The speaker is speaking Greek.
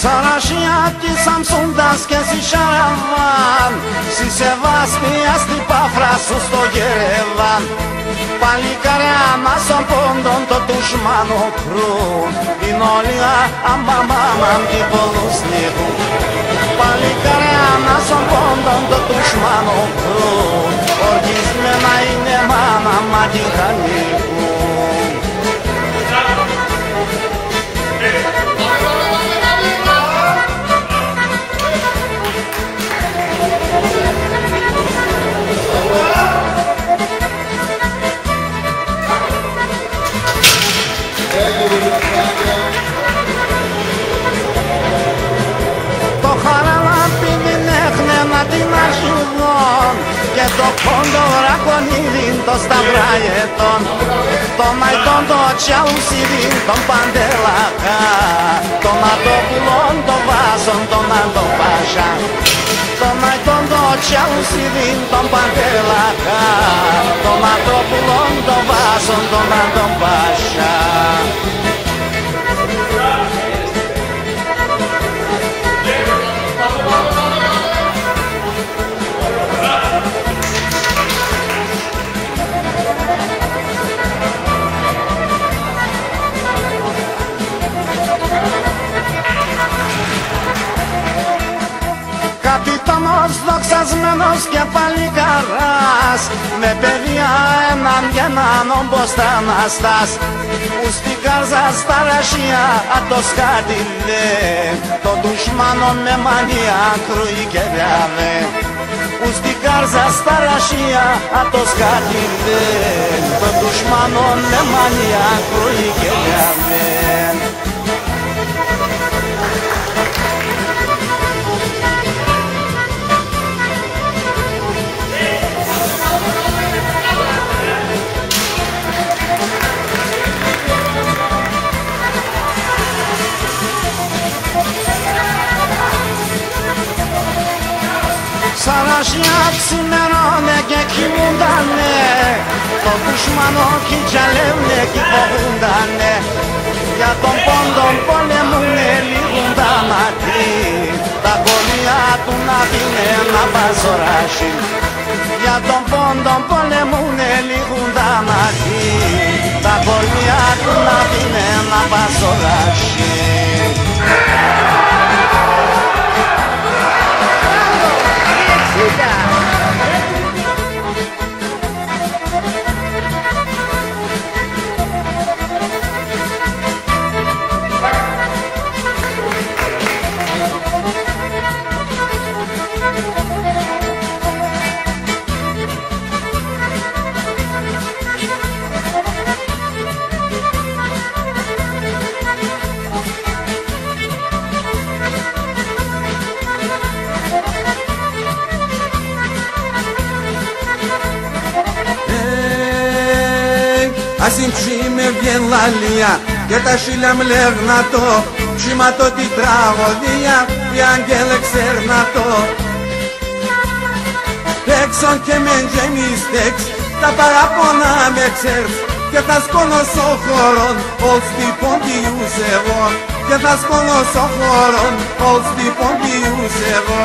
Σαρασιά τη Σαμσούντας και στη Σαραβάν Στη Σεβάσπια στη Παφρά σου στο Γερεβάν Παλικαριά μας των πόντων το τουσμάνο κρούν Είναι όλοι αμαμάμαν και πολλούς νυχούν Παλικαριά μας των πόντων το τουσμάνο κρούν Οργισμένα είναι μάνα μα τη χανίκουν έχνενα την αρχηγόν και το πόντο ρακονίδιν το σταυράγετον το μαϊτόν το τσιαουσίδιν τον παντελακά το ματόπουλον το βάζον τον αντοπάσα το μαϊτόν το τσιαουσίδιν τον παντελακά το ματόπουλον το βάζον τον αντοπάσα δοξασμένος και παλικαράς Με παιδιά έναν και έναν όπως τα αναστάς Που στην κάρζα στα ρασιά το σκάτιλε Το δουσμάνο με μανία κρούει και διαβέ Που στην κάρζα στα ρασιά το σκάτιλε Το δουσμάνο με μανία κρούει και διαβέ Sarășiați merone che chi mundanne Totuși mă nochi celemne chi pomundanne Ia tompon tompone mune li undamati Da goliatu na bine na bazorași Ia tompon tompone mune li undamati Da goliatu na bine na bazorași Muzica παζωράσει Ασυμψή με βγαίνει λαλία και τα σίλια μλεγνά το. Ψήματο την τραγωδία οι άγγελε ξέρνα το. Έξον και με γεμίστεξ τα παράπονα με ξέρεις και θα σκόνωσω χώρον ως την ποντιούς εγώ. Και θα σκόνωσω χώρον ως την ποντιούς εγώ